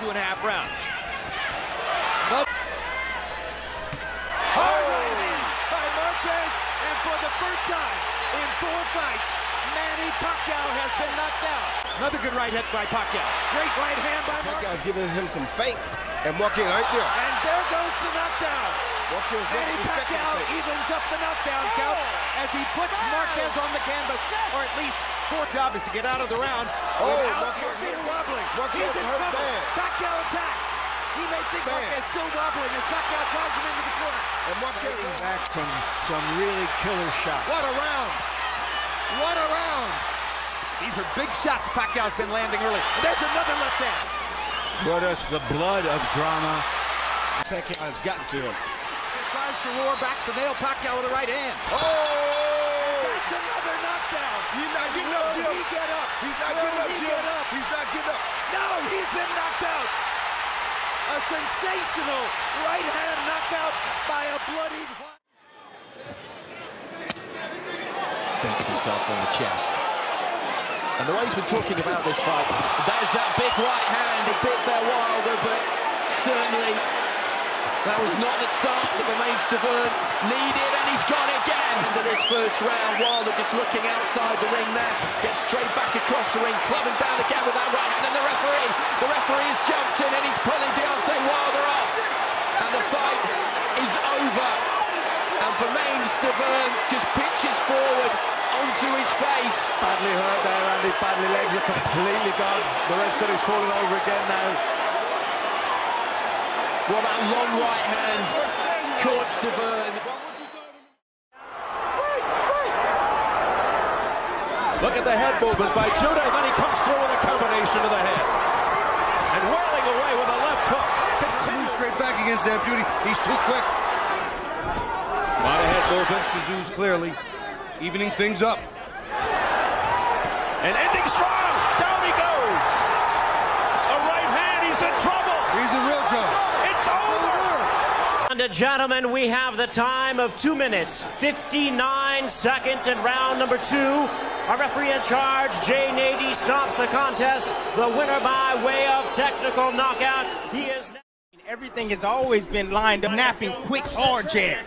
two and a half rounds. Oh! Hard right by Marquez, and for the first time in four fights, Manny Pacquiao has been knocked out. Another good right hook by Pacquiao. Great right hand by Marquez. Pacquiao's giving him some feints, and Joaquin right there. And there goes the knockdown. Joaquin Manny Pacquiao evens up the knockdown oh! count as he puts Marquez on the canvas, or at least Four job is to get out of the round. Oh, without Marquez- Marquez wobbling. Marquez He's in trouble. bad. Pacquiao attacks. He may think Bad. Marquez still wobbling as Pacquiao drives him into the corner. And Joaquin back from some really killer shots. What a round. What a round. These are big shots Pacquiao's been landing early. And there's another left hand. Brought us the blood of drama. Pacquiao has gotten to him. Tries roar back to nail Pacquiao with a right hand. Oh! That's another knockdown. He's not getting Will up, Jim. he get up? He's not Will getting up, he Jim. get up? He's not getting up. No, he's been knocked out. A sensational right hand knockout by a bloodied. Beats himself on the chest. And the way he's been talking about this fight, there's that big right hand. It bit there Wilder, but certainly that was not the start that Bermane Stiverne needed, and he's gone again into this first round. Wilder just looking outside the ring there, gets straight back across the ring, clubbing down again with that right hand, and the referee, the referee has jumped in and he's pulling Deontay Wilder off, and the fight is over. And Bermane Stiverne just pitches forward onto his face. Badly hurt there, Andy. Badly legs are completely gone. The ref's got his falling over again now. Well, that long right hand caught Stiverne. Look at the head movement by Judah, and then he comes through with a combination of the head. And whirling away with a left hook. Move straight back against that Judy. He's too quick. A lot of heads open. Jesus clearly evening things up. And ending strong. Down he goes. A right hand. He's in trouble. He's the real Joe. It's over. And gentlemen, we have the time of 2 minutes, 59 seconds in round number two. Our referee in charge, Jay Nady, stops the contest. The winner by way of technical knockout. He is. Everything has always been lined up, napping quick, hard jab.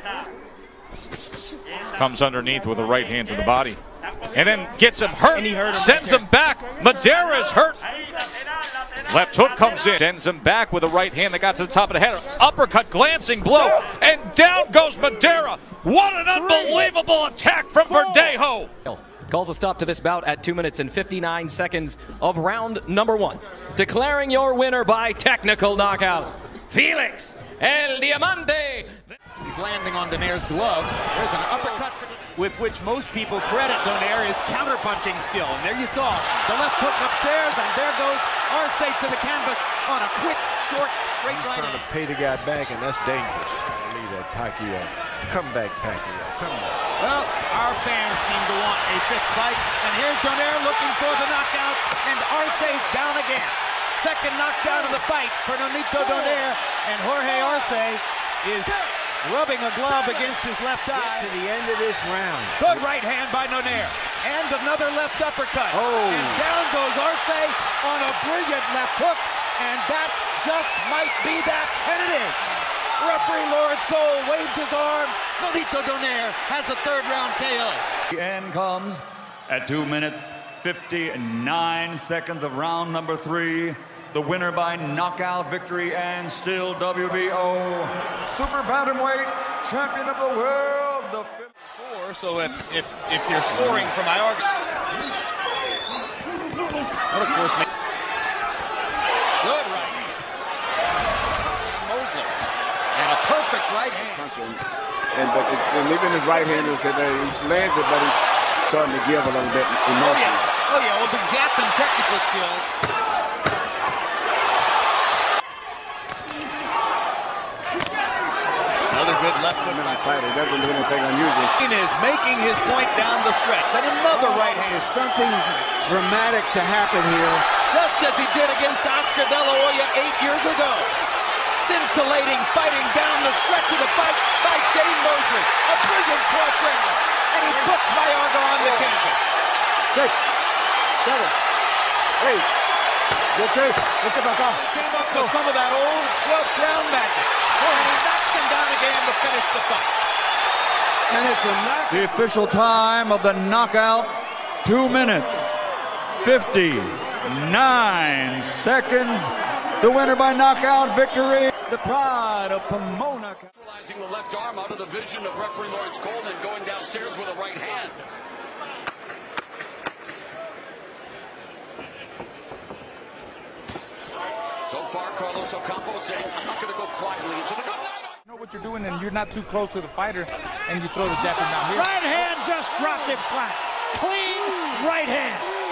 comes underneath with a right hand to the body. And then gets him hurt, And he hurt him sends right him back. Madera's hurt. Left hook comes in, sends him back with a right hand that got to the top of the head. Uppercut, glancing blow, and down goes Madera. What an unbelievable attack from Verdejo. Calls a stop to this bout at 2 minutes and 59 seconds of round number one. Declaring your winner by technical knockout, Felix El Diamante. He's landing on Donaire's gloves. There's an uppercut with which most people credit Donaire his counterpunching skill. And there you saw the left hook upstairs, and there goes Arce to the canvas on a quick, short, straight right Trying to pay the guy back, and that's dangerous. I need that Pacquiao. Come back, Pacquiao. Come on. Well, our fans seem to want a fifth fight, and here's Donaire looking for the knockout, and Arce's down again. Second knockdown of the fight for Nonito Donaire, and Jorge Arce is rubbing a glove against his left eye. To the end of this round. Good right hand by Donaire. And another left uppercut. Oh. And down goes Arce on a brilliant left hook. And that just might be that. And it is. Referee Laurence Cole waves his arm. Nonito Donaire has a third round KO. The end comes at 2 minutes 59 seconds of round number three. The winner by knockout victory and still WBO super bantamweight champion of the world. The Four, so if, if, if you're scoring for my argument. That, of course, good right. Mosley. And a perfect right hand. And, but it, and even his right hand is in there. He lands it, but he's starting to give a little bit emotionally. Oh yeah, oh yeah. Well, the gap in technical skills. Another good left hook. Doesn't do anything unusual. is making his point down the stretch. And another right hand. There's something dramatic to happen here. Just as he did against Oscar De La Hoya eight years ago. Scintillating, fighting down the stretch of the fight by Shane Mosley. A brilliant quadrangle. And he puts Mayorga on the canvas. Six, seven, eight, Okay, okay, back off. Came up with some of that old 12th round magic. Oh. And he knocks down again to finish the fight. And it's a knock. The official time of the knockout, two minutes, 59 seconds. The winner by knockout victory, the pride of Pomona. Neutralizing the left arm out of the vision of referee Lawrence Coleman going downstairs with a right hand. So far, Carlos Ocampo saying, I'm not going to go quietly into the gun. Know what you're doing and you're not too close to the fighter and you throw the jab down here. Right hand just dropped him flat. Clean right hand.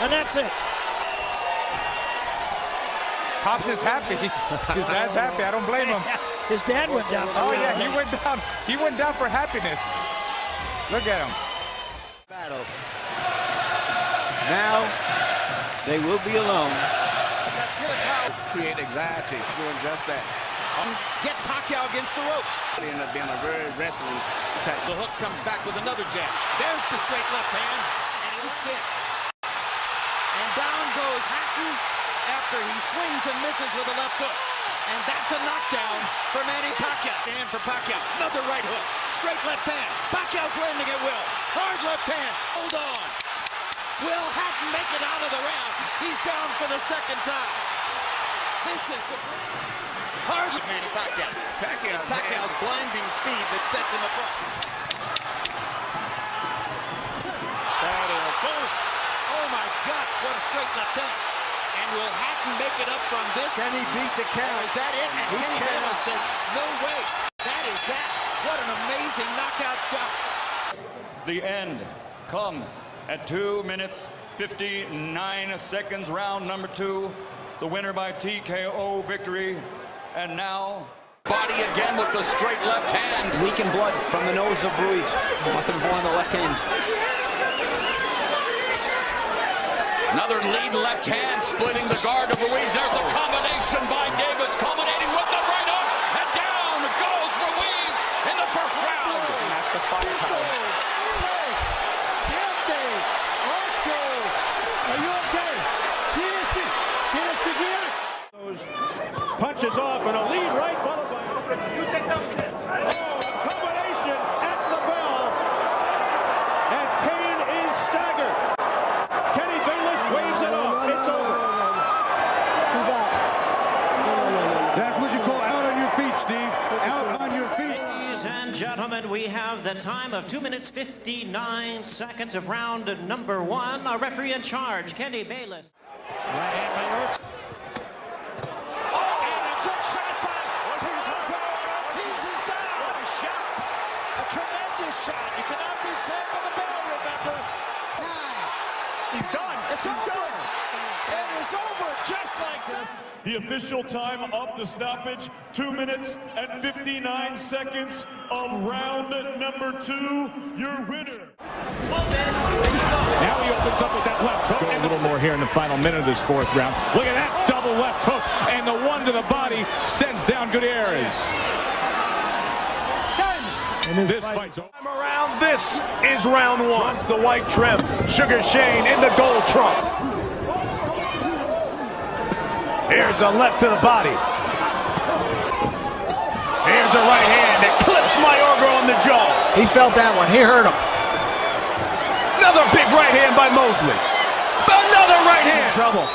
And that's it. Pops is happy. His dad's happy. I don't blame him. His dad went down for Oh yeah, he went down. He went down for happiness. Look at him. Battle. Now they will be alone. Create anxiety doing just that. Get Pacquiao against the ropes. It ended up being a very wrestling type. The hook comes back with another jab. There's the straight left hand, and he looks in. And Hatton after he swings and misses with a left hook. And that's a knockdown for Manny Pacquiao. And for Pacquiao, another right hook. Straight left hand. Pacquiao's landing at will. Hard left hand. Hold on. Will Hatton make it out of the round? He's down for the second time. This is the hard Manny Pacquiao. Pacquiao's Pacquiao's blinding speed that sets him apart. That is oh, oh my gosh, what a straight left hand. And will Hatton make it up from this? Can he beat the count? Is that it? And Kenny cannot. Bayless says, no way. That is that. What an amazing knockout shot. The end comes at 2 minutes 59 seconds, round number two. The winner by TKO victory. And now. Body again with the straight left hand. Leaking blood from the nose of Ruiz. Must have fallen the left hands. Another lead left hand splitting the guard of Ruiz. There's a combination by Davis, culminating with the right hook. And down goes Ruiz in the first round. And that's the firepower. Are you okay? Kiesi, Kiesi here. punches off and a lead right followed by you take that oh, combination at the bell and Kane is staggered Kenny Bayless waves it off it's over that's what you call out on your feet Steve out on your feet Ladies and gentlemen, we have the time of 2 minutes 59 seconds of round number one. Our referee in charge, Kenny Bayless. Right hand by Ertz. Oh! And a good shot by Ortiz. Ortiz is down. What a shot. A tremendous shot. You cannot be saved by the bell, remember. He's done. It's over. It is over just like this. The official time of the stoppage, 2 minutes and 59 seconds of round number two. Your winner. Now he opens up with that left hook. A little more here in the final minute of this fourth round. Look at that double left hook. And the one to the body sends down Gutierrez. And This fight's over. Around this is round one. The white trim. Sugar Shane in the gold trump. Here's a left to the body. Here's a right hand that clips Mayorga on the jaw. He felt that one. He hurt him. Another big right hand by Mosley. Another right hand. Trouble.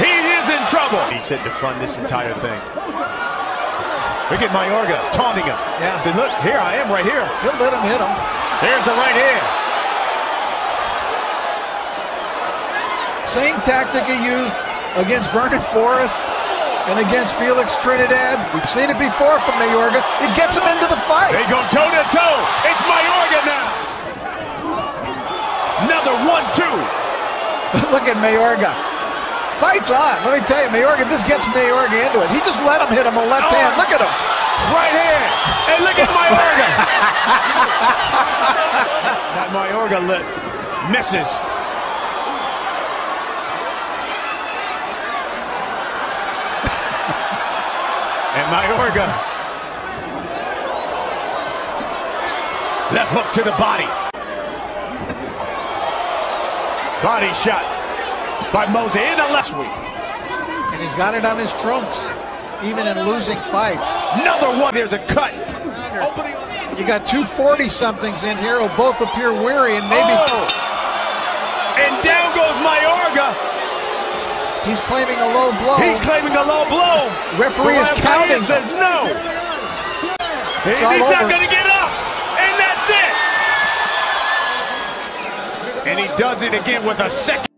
He is in trouble. He said to fund this entire thing. Look at Mayorga taunting him. Yeah. Said, look, here I am right here. He'll let him hit him. There's a right hand. Same tactic he used against Vernon Forrest and against Felix Trinidad. We've seen it before from Mayorga. It gets him into the fight. They go toe to toe. It's Mayorga now. Another one-two. Look at Mayorga. Fight's on. Let me tell you, Mayorga, this gets Mayorga into it. He just let him hit him a left hand. Look at him. Right hand. And look at Mayorga. that Mayorga lit. Misses. and Mayorga. Left hook to the body. Body shot by Mose in the left week. And he's got it on his trunks, even in losing fights. Another one. There's a cut. You got two 40 somethings in here who both appear weary and maybe. Oh. And down goes Mayorga. He's claiming a low blow. He's claiming a low blow. Referee is counting. Says no. It's He's not going to get up. And that's it. And he does it again with a second.